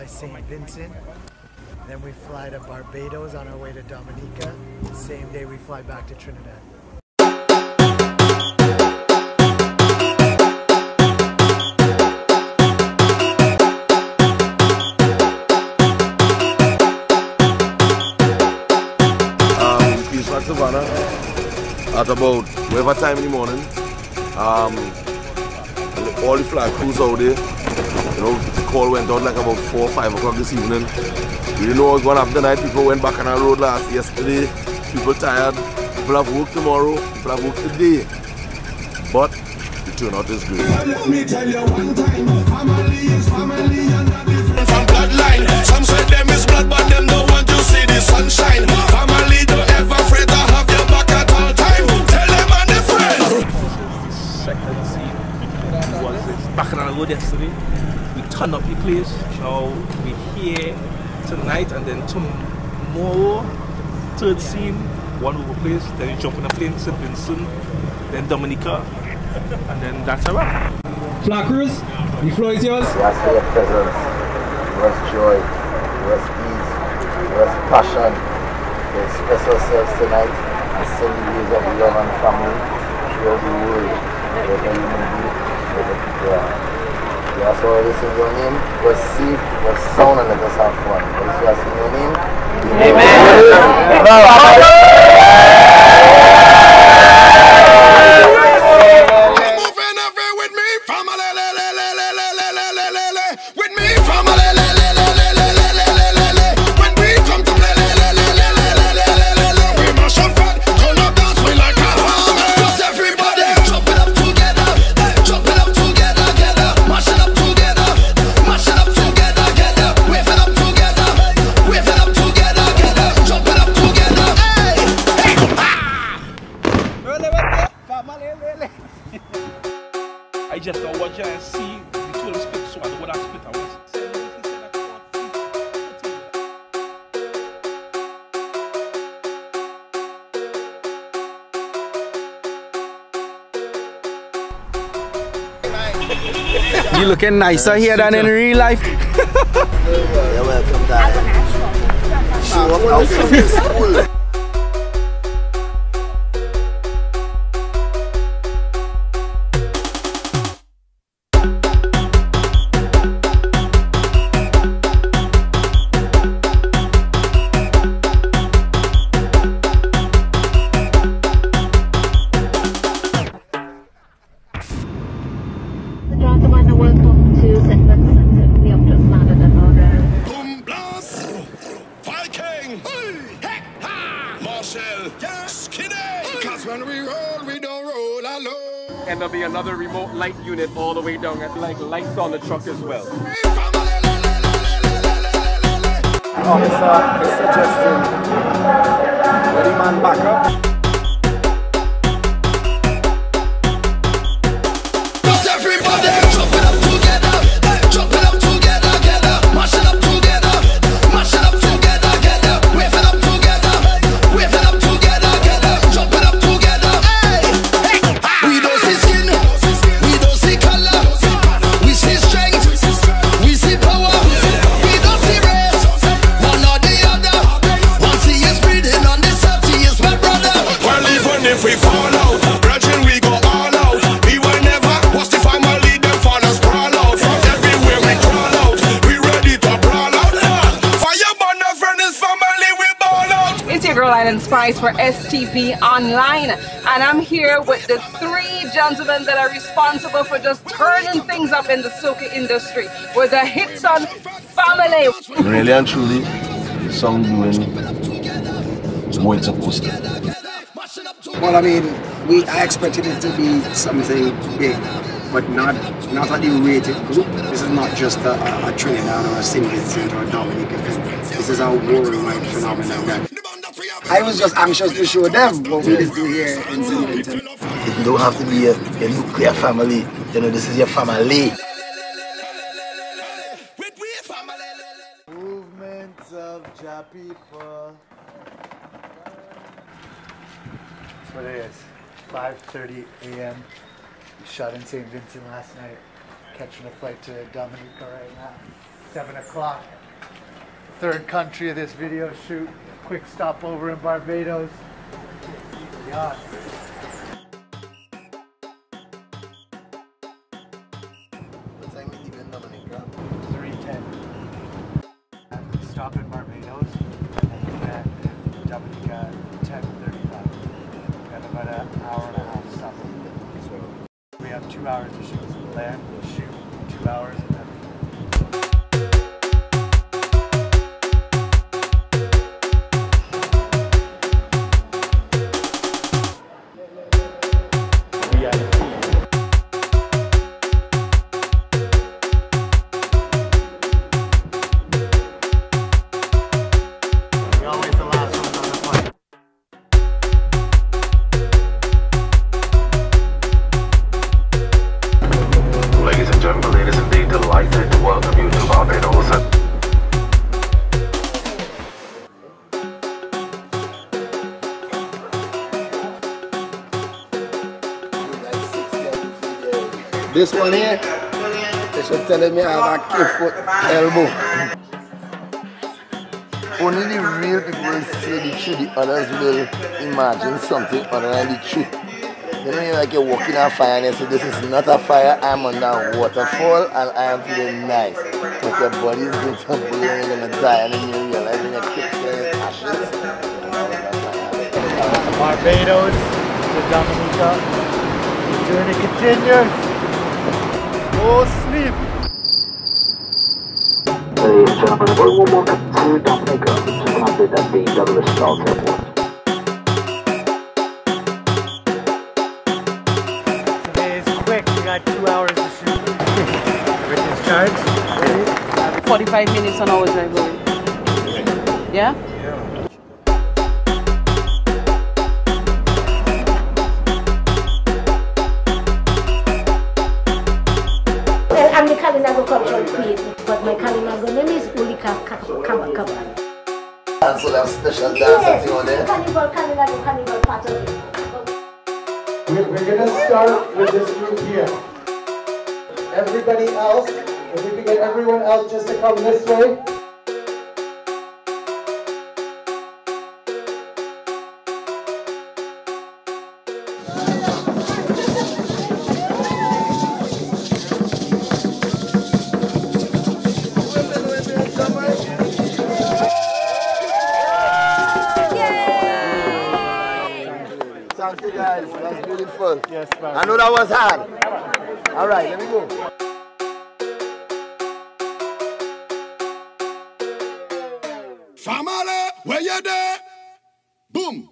fly St. Vincent. Then we fly to Barbados on our way to Dominica. Same day we fly back to Trinidad. Um, East Flat Savannah at about whatever time in the morning. Um, all the flag crews out there. You know, call went out like about 4 or 5 o'clock this evening. We didn't know what was going to happen tonight. People went back on the road last yesterday. People tired. People have work tomorrow. People have work today. But the turnout is great. We turned up the place. Now we here tonight and then tomorrow, third scene, one Woodbrook place. Then we jump on a plane, St. Vincent, then Dominica, and then that's a wrap. Flag Crews, the floor is yours. We ask for your presence. Give us joy. Give us ease. Give us passion to express ourselves tonight and send the ways of love and family throughout the world. Wherever you may be, wherever people are. Yeah, so this is your name was seed was sown under the saffron. What is your name? Amen. Amen. digest or watch and see the so and you looking nicer here than in real life. You're welcome, darling. Show up now from the school. And there'll be another remote light unit all the way down and like lights on the truck as well. Oh, Officer is uh, suggesting ready man back up. Out. It's your girl Island Spice for STV Online, and I'm here with the three gentlemen that are responsible for just turning things up in the soca industry with the hit song, Famalay. Really and truly, the song doing what it's supposed to. Well, I mean, we I expected it to be something big, but not not at the rate it grew. This is not just a, a, a Trinidad or a St. Vincent or a Dominican thing. This is a worldwide phenomenon that I was just anxious to show them what we did do here in St. Vincent. It don't have to be a, a nuclear family. You know, this is your family. Movements of Ja people. That's what it is. 5:30 a.m. We shot in St. Vincent last night. Catching a flight to Dominica right now. 7 o'clock. Third country of this video shoot. Quick stopover in Barbados. Yacht. What time you leaving Dominica? 310. Stop in Barbados and then in Dominica 1035. We have about an hour and a half stop. So we have two hours to shoot. Land, shoot, two hours, This one here, they should telling me I have a kick elbow. Only the real people will see the truth, the others will imagine something other than the truth. You know, like you're walking on fire and you say, this is not a fire, I'm on a waterfall and I am feeling nice. But your body is going to burn, you're going to die, and then you realize when your kick's in ashes. Barbados to Dominica. The journey continues. Oh, sleep. Ladies and gentlemen, welcome welcome to Dominica. Just landed at the Douglas Charles Airport. Today is quick. We got two hours to shoot. Britain's charge. 45 minutes on our drive. Yeah? Cultural but my name is Ulika they have special dance on there. Of it. We're, we're gonna start with this group here. Everybody else, if we can get everyone else just to come this way. Thank you guys, that's beautiful. Yes, I know that was hard. All right, let me go. Family, where you there? Boom.